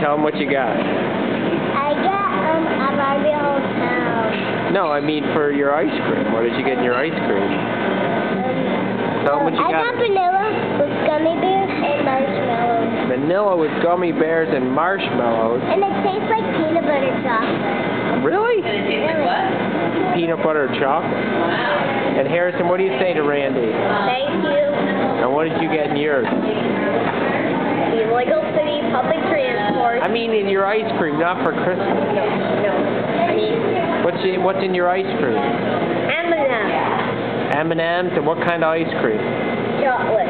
Tell them what you got. I got um a Barbie hotel. No, I mean for your ice cream. What did you get in your ice cream? Tell them what you I got. got vanilla with gummy bears and marshmallows. Vanilla with gummy bears and marshmallows. And it tastes like peanut butter chocolate. Really? Does it taste like what? Peanut butter chocolate. Wow. And Harrison, what do you say to Randy? Thank you. And what did you get in yours? The Lego City Public Transport. I mean in your ice cream, not for Christmas. No, no. I mean, What's in, what's in your ice cream? M&M. M&M's and what kind of ice cream? Chocolate.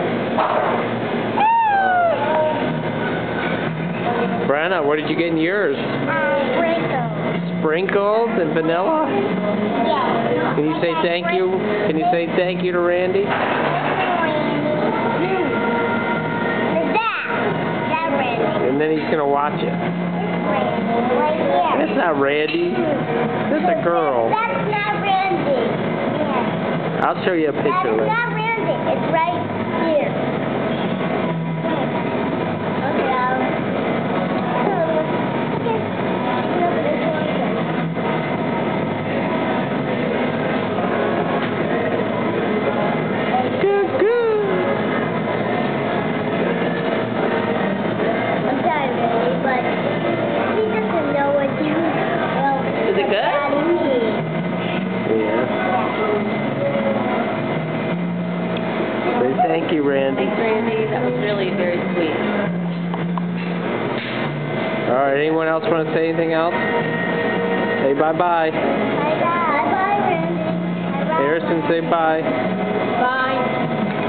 Brenna, what did you get in yours? Uh, Sprinkles. Sprinkles and vanilla? Yes. Can you say thank you? Can you say thank you to Randy? And then he's gonna watch it. That's not Randy. That's a girl. That's not Randy. I'll show you a That's picture later. not Randy. It's right here. It what good? Yeah. Say thank you, Randy. Thanks, Randy. That was really very sweet. All right. Anyone else want to say anything else? Say bye-bye. Bye bye. Bye bye, Randy. Bye bye. Harrison, say bye. bye.